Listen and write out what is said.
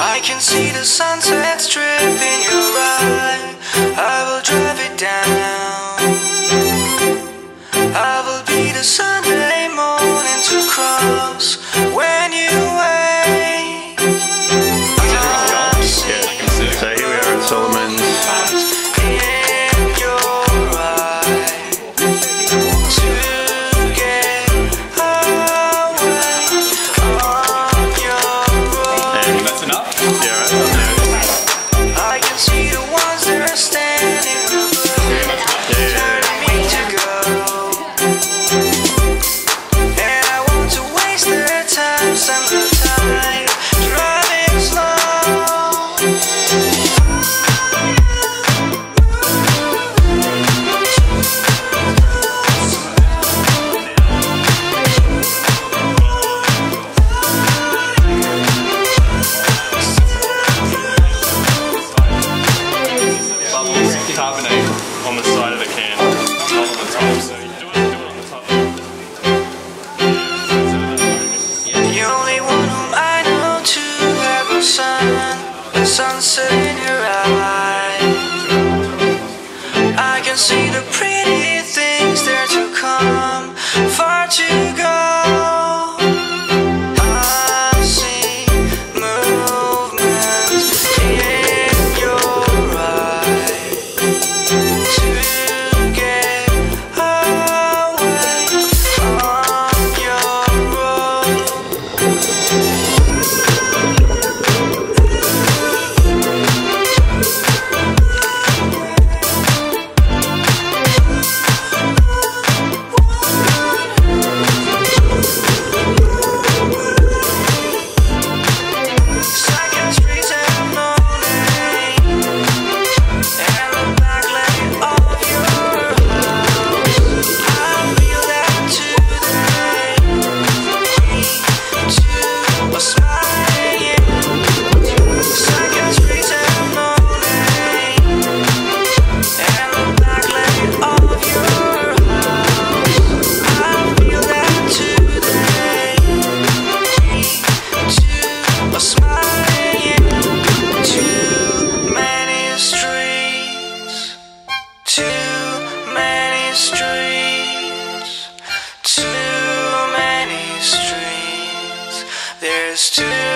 I can see the sunset strip Fa there's two